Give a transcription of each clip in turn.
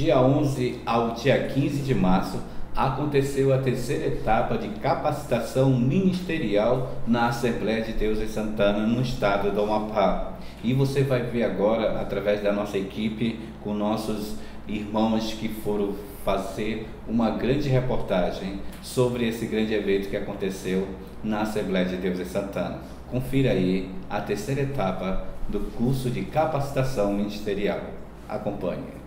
dia 11 ao dia 15 de março, aconteceu a terceira etapa de capacitação ministerial na Assembleia de Deus em Santana, no estado do Amapá. E você vai ver agora, através da nossa equipe, com nossos irmãos que foram fazer uma grande reportagem sobre esse grande evento que aconteceu na Assembleia de Deus em Santana. Confira aí a terceira etapa do curso de capacitação ministerial. Acompanhe.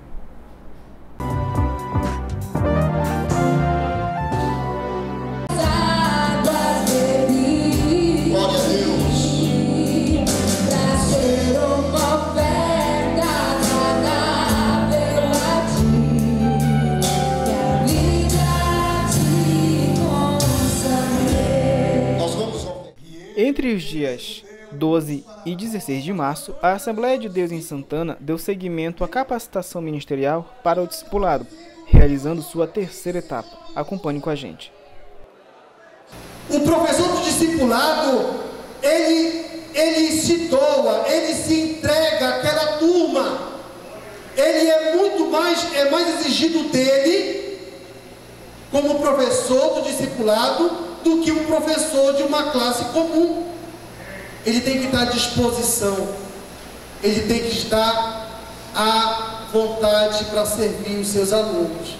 Os dias 12 e 16 de março, a Assembleia de Deus em Santana deu seguimento à capacitação ministerial para o discipulado, realizando sua terceira etapa. Acompanhe com a gente. O professor do discipulado, ele, ele se doa, ele se entrega àquela turma. Ele é muito mais, é mais exigido dele, como professor do discipulado, do que um professor de uma classe comum. Ele tem que estar à disposição, ele tem que estar à vontade para servir os seus alunos.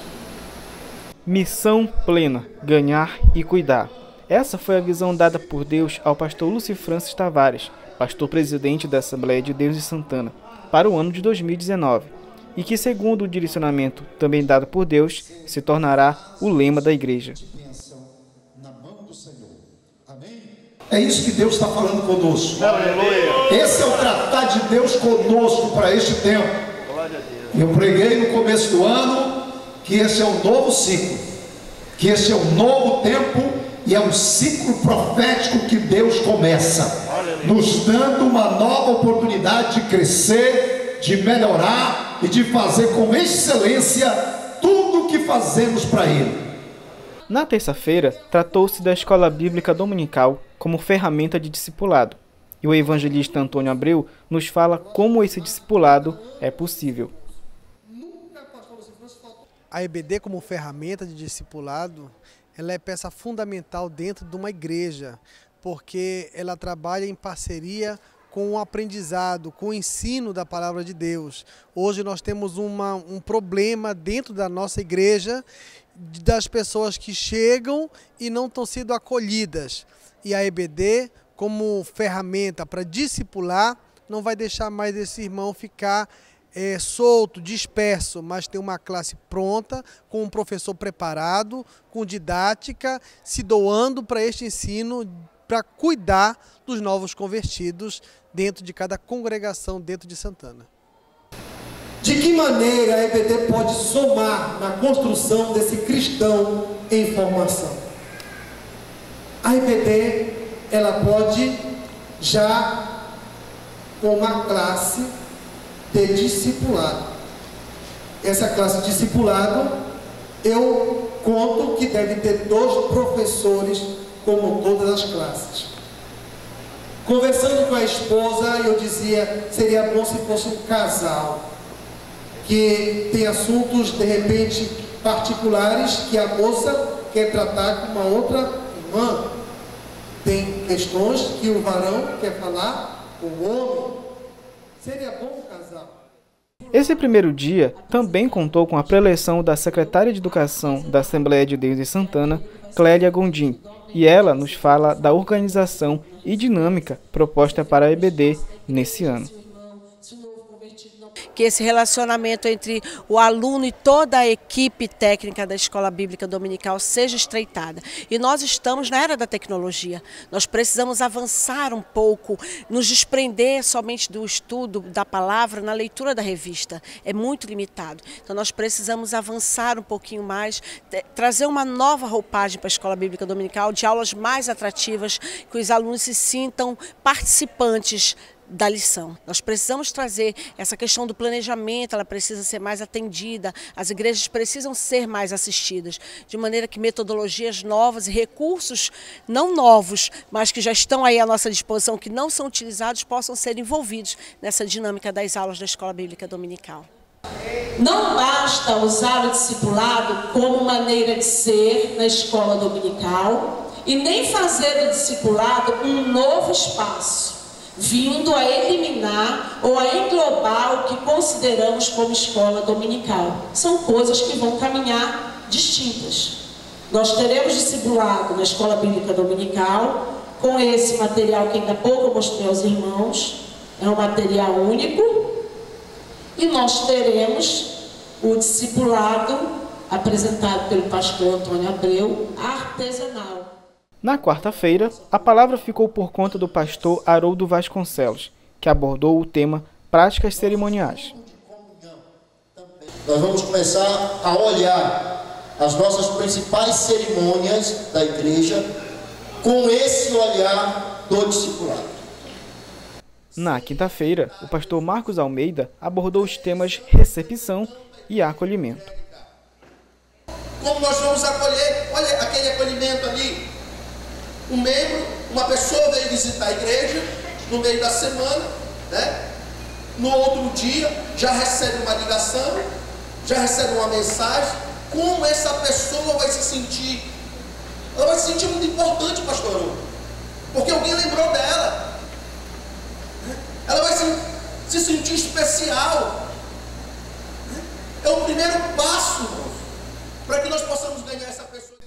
Missão plena: ganhar e cuidar. Essa foi a visão dada por Deus ao pastor Lúcio Francis Tavares, pastor presidente da Assembleia de Deus de Santana, para o ano de 2019, e que, segundo o direcionamento também dado por Deus, se tornará o lema da igreja. É isso que Deus está falando conosco. Esse é o tratar de Deus conosco para este tempo. Eu preguei no começo do ano que esse é um novo ciclo, que esse é um novo tempo e é um ciclo profético que Deus começa, nos dando uma nova oportunidade de crescer, de melhorar e de fazer com excelência tudo o que fazemos para Ele. Na terça-feira, tratou-se da escola bíblica dominical como ferramenta de discipulado. E o evangelista Antônio Abreu nos fala como esse discipulado é possível. A EBD como ferramenta de discipulado, ela é peça fundamental dentro de uma igreja, porque ela trabalha em parceria com o aprendizado, com o ensino da palavra de Deus. Hoje nós temos uma, um problema dentro da nossa igreja das pessoas que chegam e não estão sendo acolhidas. E a EBD, como ferramenta para discipular, não vai deixar mais esse irmão ficar é, solto, disperso, mas tem uma classe pronta, com um professor preparado, com didática, se doando para este ensino, para cuidar dos novos convertidos dentro de cada congregação dentro de Santana. De que maneira a EBD pode somar na construção desse cristão em formação? A EBD, ela pode já com uma classe de discipulado. Essa classe de discipulado, eu conto que deve ter dois professores, como todas as classes. Conversando com a esposa, eu dizia, seria bom se fosse um casal que tem assuntos de repente particulares que a moça quer tratar com uma outra irmã. Tem questões que o varão quer falar com o homem. Seria bom casar. Esse primeiro dia também contou com a preleção da secretária de Educação da Assembleia de Deus de Santana, Clélia Gondim, e ela nos fala da organização e dinâmica proposta para a EBD nesse ano que esse relacionamento entre o aluno e toda a equipe técnica da Escola Bíblica Dominical seja estreitada. E nós estamos na era da tecnologia. Nós precisamos avançar um pouco, nos desprender somente do estudo da palavra na leitura da revista. É muito limitado. Então nós precisamos avançar um pouquinho mais, trazer uma nova roupagem para a Escola Bíblica Dominical, de aulas mais atrativas, que os alunos se sintam participantes da lição. Nós precisamos trazer essa questão do planejamento, ela precisa ser mais atendida, as igrejas precisam ser mais assistidas, de maneira que metodologias novas e recursos não novos, mas que já estão aí à nossa disposição, que não são utilizados, possam ser envolvidos nessa dinâmica das aulas da Escola Bíblica Dominical. Não basta usar o discipulado como maneira de ser na escola dominical e nem fazer do discipulado um novo espaço, vindo a eliminar ou a englobar o que consideramos como escola dominical. São coisas que vão caminhar distintas. Nós teremos discipulado na escola bíblica dominical com esse material que ainda há pouco eu mostrei aos irmãos, é um material único, e nós teremos o discipulado apresentado pelo pastor Antônio Abreu, artesanal. Na quarta-feira, a palavra ficou por conta do pastor Haroldo Vasconcelos, que abordou o tema práticas cerimoniais. Nós vamos começar a olhar as nossas principais cerimônias da igreja com esse olhar do discipulado. Na quinta-feira, o pastor Marcos Almeida abordou os temas recepção e acolhimento. Como nós vamos acolher? Olha aquele acolhimento ali. Um membro, uma pessoa veio visitar a igreja no meio da semana, né? No outro dia já recebe uma ligação, já recebe uma mensagem. Como essa pessoa vai se sentir? Ela vai se sentir muito importante, pastor, porque alguém lembrou dela. Ela vai se, se sentir especial. É o primeiro passo para que nós possamos ganhar essa.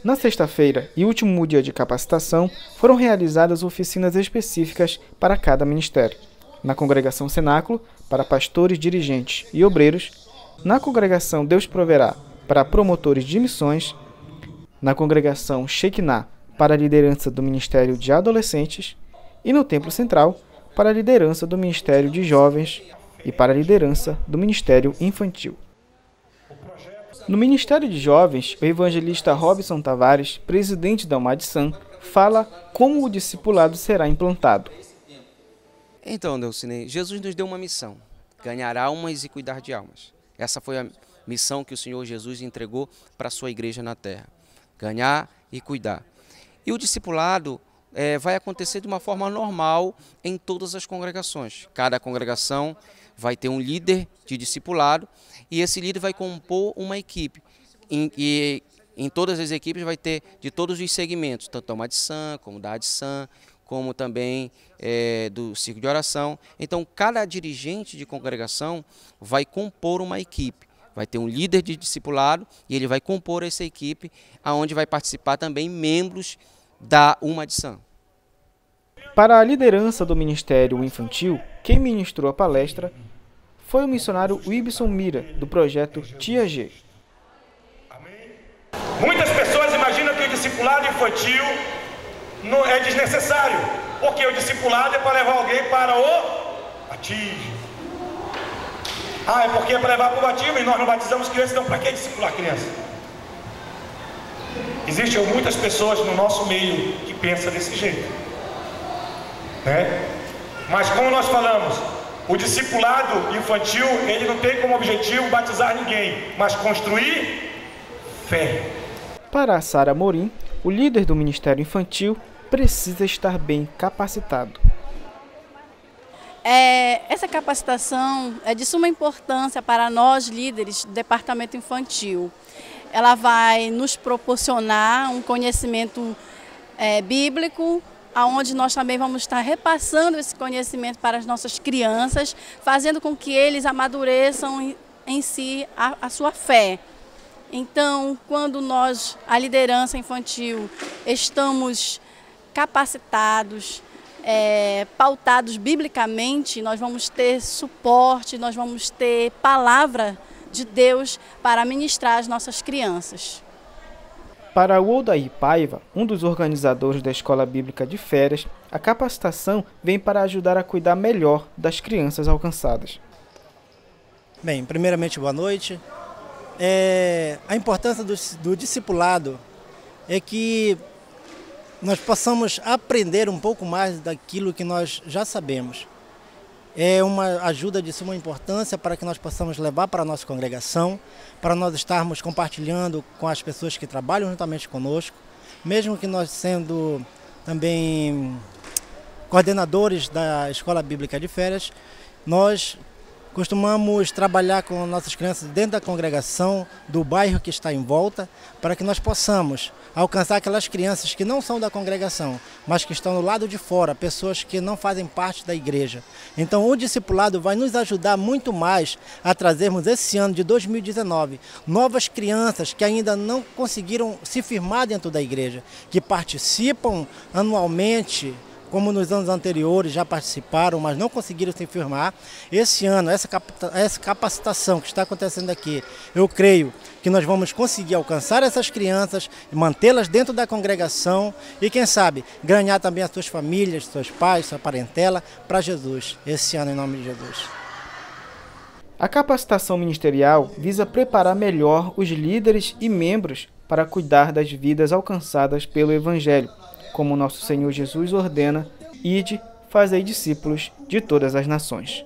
Na sexta-feira e último dia de capacitação, foram realizadas oficinas específicas para cada ministério. Na congregação Cenáculo, para pastores, dirigentes e obreiros. Na congregação Deus Proverá, para promotores de missões. Na congregação Shekinah, para a liderança do Ministério de Adolescentes. E no Templo Central, para a liderança do Ministério de Jovens e para a liderança do Ministério Infantil. No Ministério de Jovens, o evangelista Robson Tavares, presidente da Umadsan, fala como o discipulado será implantado. Então, Delcinei, Jesus nos deu uma missão: ganhar almas e cuidar de almas. Essa foi a missão que o Senhor Jesus entregou para a sua igreja na terra: ganhar e cuidar. E o discipulado é, vai acontecer de uma forma normal em todas as congregações. Cada congregação vai ter um líder de discipulado e esse líder vai compor uma equipe. Em, e em todas as equipes vai ter de todos os segmentos, tanto da Madsan como da Adsan, como também é, do círculo de oração. Então, cada dirigente de congregação vai compor uma equipe. Vai ter um líder de discipulado e ele vai compor essa equipe, aonde vai participar também membros da Umadsan. Para a liderança do Ministério Infantil, quem ministrou a palestra foi o missionário Wibson Mira, do projeto Tia G. Muitas pessoas imaginam que o discipulado infantil não é desnecessário, porque o discipulado é para levar alguém para o batismo. Ah, é porque é para levar para o batismo e nós não batizamos crianças, então para que discipular criança? Existem muitas pessoas no nosso meio que pensam desse jeito. Né? Mas como nós falamos, o discipulado infantil, ele não tem como objetivo batizar ninguém, mas construir fé. Para Sara Morim, o líder do Ministério Infantil precisa estar bem capacitado. É, essa capacitação é de suma importância para nós, líderes do Departamento Infantil. Ela vai nos proporcionar um conhecimento é, bíblico, aonde nós também vamos estar repassando esse conhecimento para as nossas crianças, fazendo com que eles amadureçam em, si a, a sua fé. Então, quando nós, a liderança infantil, estamos capacitados, é, pautados biblicamente, nós vamos ter suporte, nós vamos ter palavra de Deus para ministrar as nossas crianças. Para o Odair Paiva, um dos organizadores da Escola Bíblica de Férias, a capacitação vem para ajudar a cuidar melhor das crianças alcançadas. Bem, primeiramente, boa noite. É, a importância do, do discipulado é que nós possamos aprender um pouco mais daquilo que nós já sabemos é uma ajuda de suma importância para que nós possamos levar para a nossa congregação, para nós estarmos compartilhando com as pessoas que trabalham juntamente conosco, mesmo que nós sendo também coordenadores da Escola Bíblica de Férias, nós costumamos trabalhar com nossas crianças dentro da congregação, do bairro que está em volta, para que nós possamos alcançar aquelas crianças que não são da congregação, mas que estão do lado de fora, pessoas que não fazem parte da igreja. Então, o discipulado vai nos ajudar muito mais a trazermos esse ano de 2019 novas crianças que ainda não conseguiram se firmar dentro da igreja, que participam anualmente como nos anos anteriores já participaram, mas não conseguiram se firmar. Esse ano, essa, capacitação que está acontecendo aqui, eu creio que nós vamos conseguir alcançar essas crianças, mantê-las dentro da congregação e, quem sabe, ganhar também as suas famílias, seus pais, sua parentela para Jesus, esse ano, em nome de Jesus. A capacitação ministerial visa preparar melhor os líderes e membros para cuidar das vidas alcançadas pelo Evangelho como nosso Senhor Jesus ordena, ide, fazei discípulos de todas as nações.